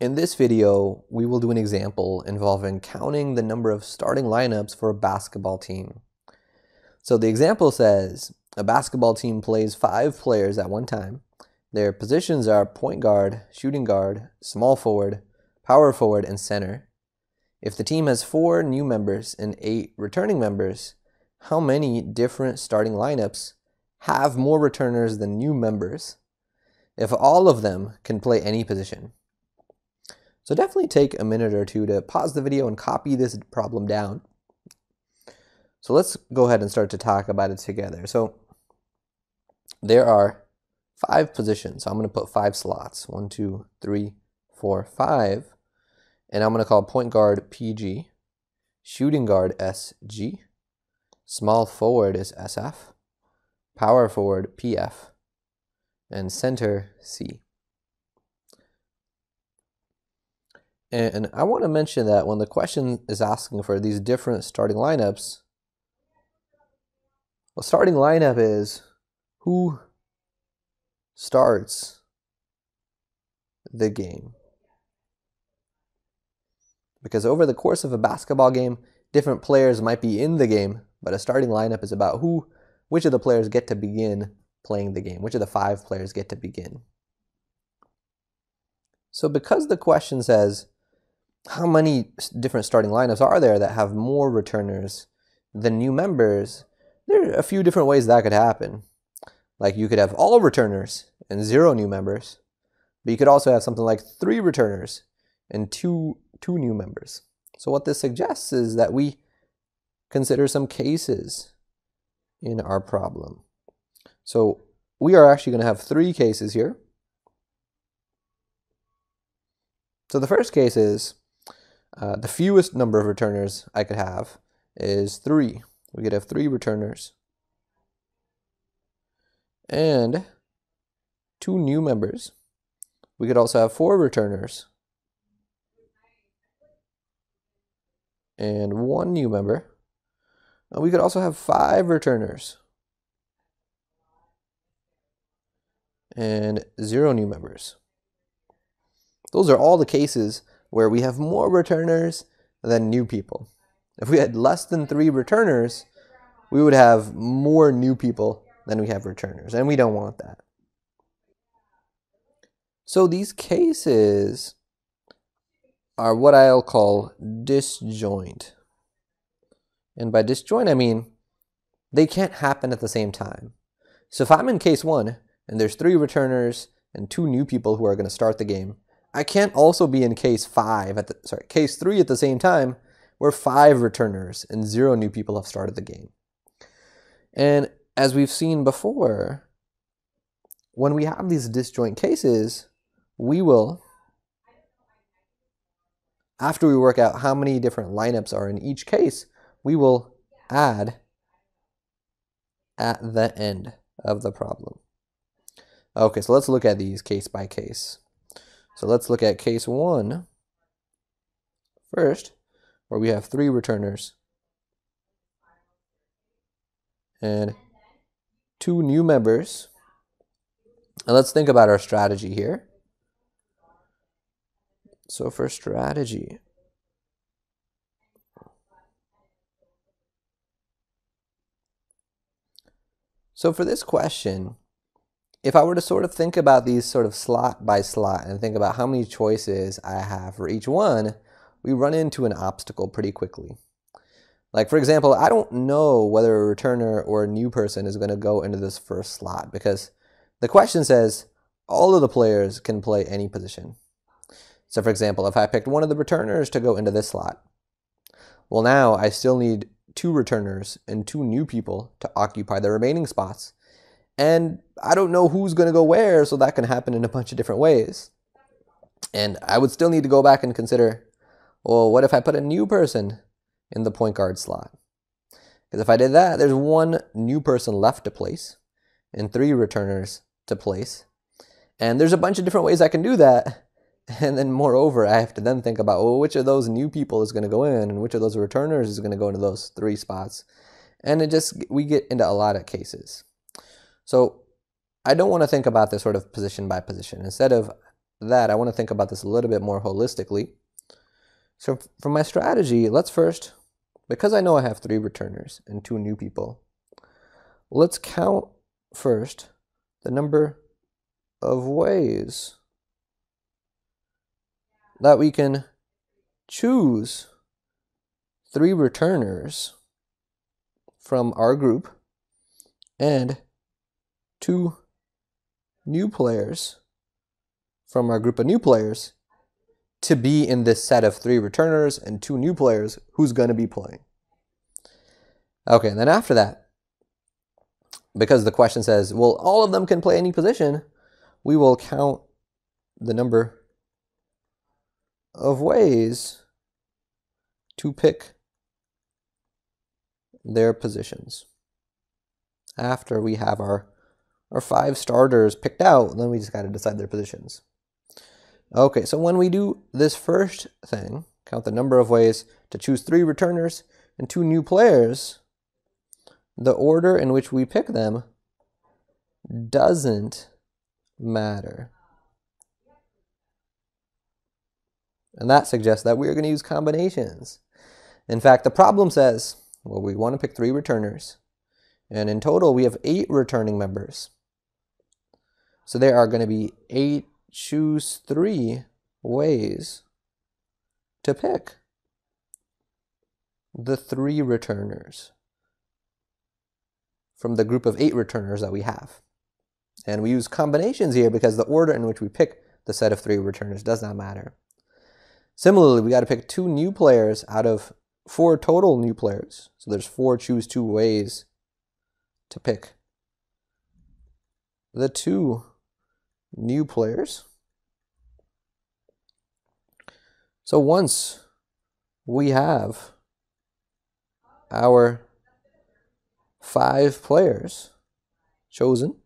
In this video, we will do an example involving counting the number of starting lineups for a basketball team. So the example says a basketball team plays five players at one time. Their positions are point guard, shooting guard, small forward, power forward, and center. If the team has four new members and eight returning members, how many different starting lineups have more returners than new members? If all of them can play any position. So definitely take a minute or two to pause the video and copy this problem down. So let's go ahead and start to talk about it together. So there are five positions. So I'm going to put five slots. One, two, three, four, five. And I'm going to call point guard PG, shooting guard SG, small forward is SF, power forward PF, and center C. And I want to mention that when the question is asking for these different starting lineups, well, starting lineup is who starts the game. Because over the course of a basketball game, different players might be in the game, but a starting lineup is about who, which of the players get to begin playing the game, which of the five players get to begin. So because the question says, how many different starting lineups are there that have more returners than new members? There are a few different ways that could happen. Like you could have all returners and zero new members, but you could also have something like three returners and two two new members. So what this suggests is that we consider some cases in our problem. So we are actually going to have three cases here. So the first case is uh, the fewest number of returners I could have is three. We could have three returners. And two new members. We could also have four returners. And one new member. And we could also have five returners. And zero new members. Those are all the cases where we have more returners than new people. If we had less than three returners, we would have more new people than we have returners, and we don't want that. So these cases are what I'll call disjoint. And by disjoint, I mean they can't happen at the same time. So if I'm in case one and there's three returners and two new people who are going to start the game, I can't also be in case five at the sorry case three at the same time, where five returners and zero new people have started the game. And as we've seen before, when we have these disjoint cases, we will, after we work out how many different lineups are in each case, we will add at the end of the problem. Okay, so let's look at these case by case. So let's look at case one first, where we have three returners and two new members. And let's think about our strategy here. So for strategy, so for this question, if I were to sort of think about these sort of slot by slot and think about how many choices I have for each one, we run into an obstacle pretty quickly. Like, for example, I don't know whether a returner or a new person is going to go into this first slot because the question says all of the players can play any position. So, for example, if I picked one of the returners to go into this slot, well, now I still need two returners and two new people to occupy the remaining spots and I don't know who's going to go where, so that can happen in a bunch of different ways. And I would still need to go back and consider, well, what if I put a new person in the point guard slot? Because if I did that, there's one new person left to place and three returners to place. And there's a bunch of different ways I can do that. And then, moreover, I have to then think about, well, which of those new people is going to go in and which of those returners is going to go into those three spots. And it just, we get into a lot of cases. So I don't want to think about this sort of position by position. Instead of that, I want to think about this a little bit more holistically. So for my strategy, let's first, because I know I have three returners and two new people, let's count first the number of ways that we can choose three returners from our group and two new players from our group of new players to be in this set of three returners and two new players who's going to be playing. Okay, and then after that, because the question says, well, all of them can play any position, we will count the number of ways to pick their positions. After we have our, our five starters picked out, then we just got to decide their positions. Okay, so when we do this first thing, count the number of ways to choose three returners and two new players, the order in which we pick them doesn't matter. And that suggests that we're going to use combinations. In fact, the problem says, well, we want to pick three returners. And in total, we have eight returning members. So there are going to be eight choose three ways to pick the three returners from the group of eight returners that we have. And we use combinations here because the order in which we pick the set of three returners does not matter. Similarly, we got to pick two new players out of four total new players. So there's four choose two ways to pick the two new players. So once we have our five players chosen,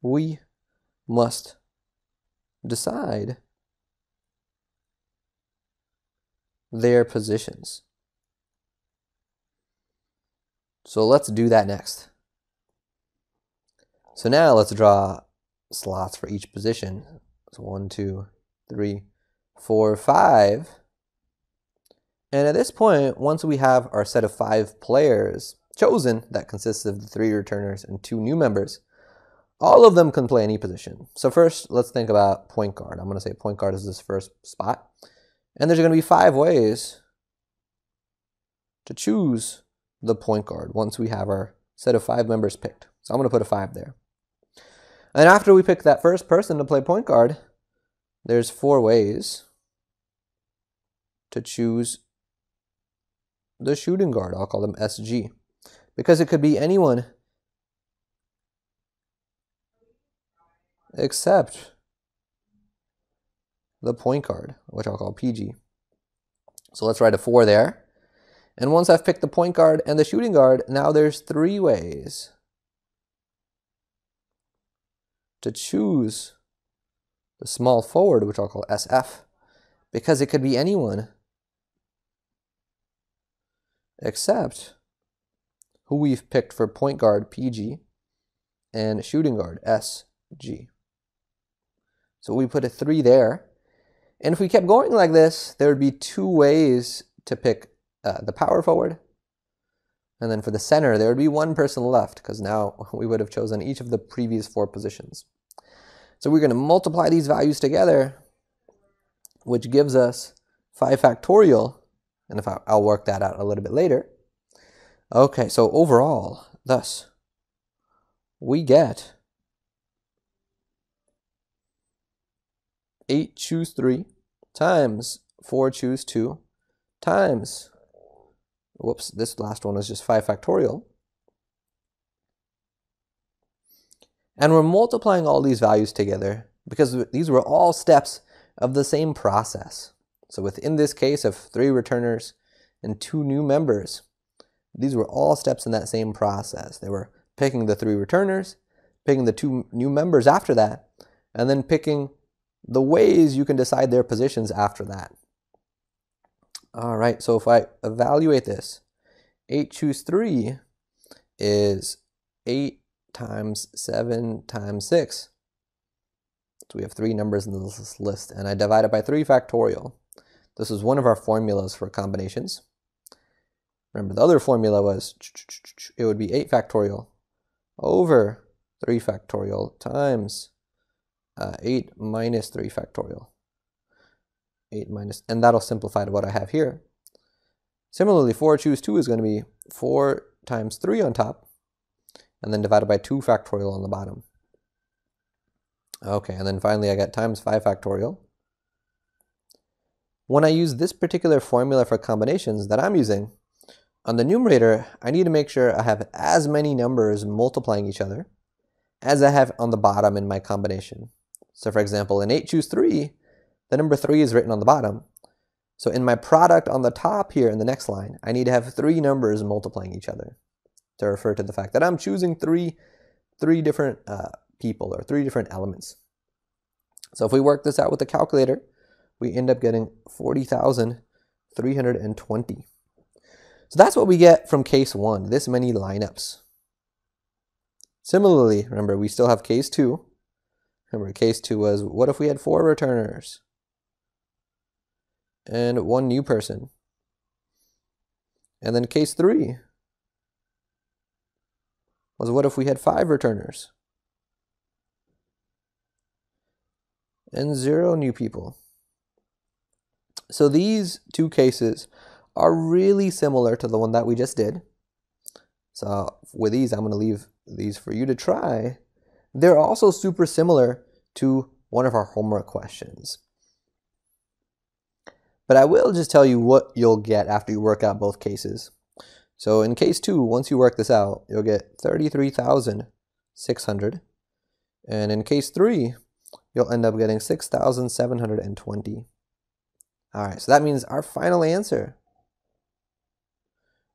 we must decide their positions. So let's do that next. So now let's draw slots for each position. So one, two, three, four, five. And at this point, once we have our set of five players chosen, that consists of the three returners and two new members, all of them can play any position. So first, let's think about point guard. I'm going to say point guard is this first spot. And there's going to be five ways to choose the point guard once we have our set of five members picked. So I'm going to put a five there. And after we pick that first person to play point guard, there's four ways to choose the shooting guard. I'll call them SG. Because it could be anyone except the point guard, which I'll call PG. So let's write a 4 there. And once I've picked the point guard and the shooting guard, now there's three ways to choose the small forward, which I'll call SF, because it could be anyone except who we've picked for point guard PG and shooting guard SG. So we put a 3 there. And if we kept going like this, there would be two ways to pick uh, the power forward. And then for the center, there would be one person left because now we would have chosen each of the previous four positions. So we're going to multiply these values together, which gives us 5 factorial. And if I, I'll work that out a little bit later. Okay, so overall, thus, we get 8 choose 3 times 4 choose 2 times, whoops, this last one is just 5 factorial. And we're multiplying all these values together because these were all steps of the same process. So within this case of three returners and two new members, these were all steps in that same process. They were picking the three returners, picking the two new members after that, and then picking the ways you can decide their positions after that. All right, so if I evaluate this, 8 choose 3 is 8 times 7 times 6. So we have three numbers in this list, and I divide it by 3 factorial. This is one of our formulas for combinations. Remember, the other formula was, it would be 8 factorial over 3 factorial times uh, 8 minus 3 factorial. 8 minus, and that'll simplify to what I have here. Similarly, 4 choose 2 is going to be 4 times 3 on top, and then divided by 2 factorial on the bottom. Okay, and then finally I got times 5 factorial. When I use this particular formula for combinations that I'm using, on the numerator, I need to make sure I have as many numbers multiplying each other as I have on the bottom in my combination. So for example, in 8 choose 3, the number 3 is written on the bottom. So in my product on the top here in the next line, I need to have three numbers multiplying each other to refer to the fact that I'm choosing three, three different uh, people or three different elements. So if we work this out with the calculator, we end up getting 40,320. So that's what we get from case one, this many lineups. Similarly, remember, we still have case two. Remember, case two was, what if we had four returners? And one new person. And then case three was, what if we had five returners? And zero new people. So these two cases are really similar to the one that we just did. So with these, I'm going to leave these for you to try. They're also super similar to one of our homework questions. But I will just tell you what you'll get after you work out both cases. So in case two, once you work this out, you'll get 33,600. And in case three, you'll end up getting 6,720. All right, so that means our final answer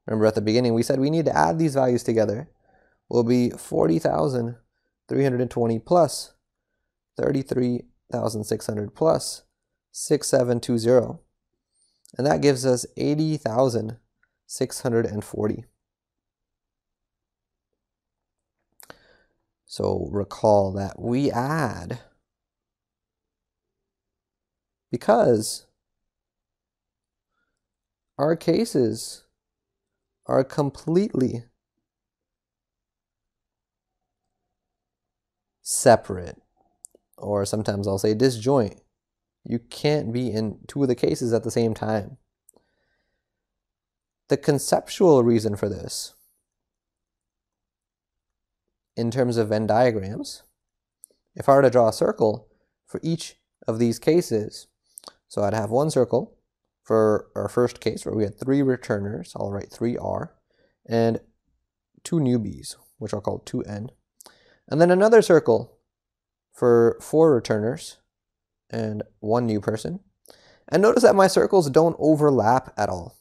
Remember at the beginning, we said we need to add these values together. Will be 40,320 plus 33,600 plus 6720. And that gives us 80,640. So recall that we add because our cases are completely separate, or sometimes I'll say disjoint. You can't be in two of the cases at the same time. The conceptual reason for this, in terms of Venn diagrams, if I were to draw a circle for each of these cases, so I'd have one circle for our first case where we had three returners, I'll write 3R, and two newbies, which I'll call 2N. And then another circle for four returners and one new person. And notice that my circles don't overlap at all.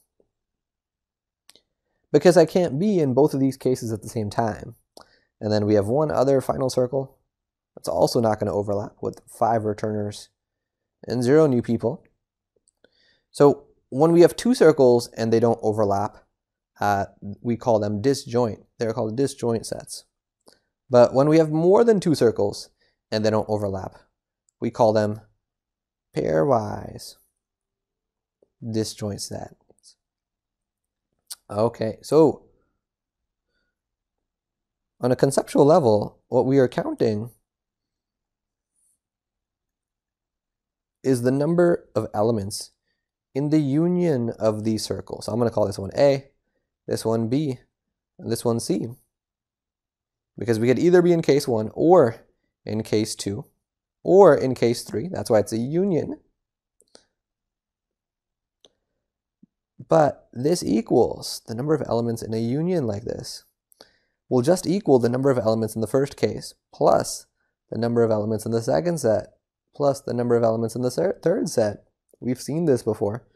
Because I can't be in both of these cases at the same time. And then we have one other final circle that's also not going to overlap with five returners and zero new people. So when we have two circles and they don't overlap, uh, we call them disjoint. They're called disjoint sets. But when we have more than two circles and they don't overlap, we call them pairwise disjoint sets. Okay, so on a conceptual level, what we are counting is the number of elements in the union of these circles. So I'm going to call this one A, this one B, and this one C. Because we could either be in case 1 or in case 2 or in case 3. That's why it's a union. But this equals the number of elements in a union like this will just equal the number of elements in the first case plus the number of elements in the second set plus the number of elements in the third set. We've seen this before.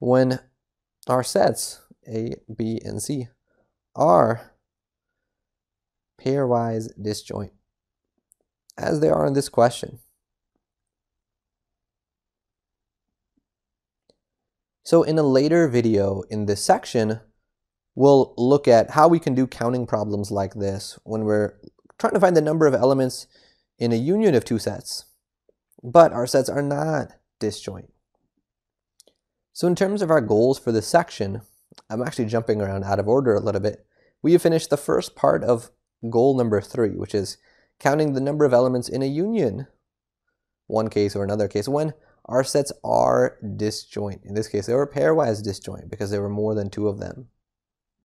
When our sets, A, B, and C, are pairwise disjoint, as they are in this question. So in a later video in this section, we'll look at how we can do counting problems like this when we're trying to find the number of elements in a union of two sets. but our sets are not disjoint. So in terms of our goals for this section, I'm actually jumping around out of order a little bit. We have finished the first part of goal number three, which is counting the number of elements in a union, one case or another case, when our sets are disjoint. In this case, they were pairwise disjoint because there were more than two of them.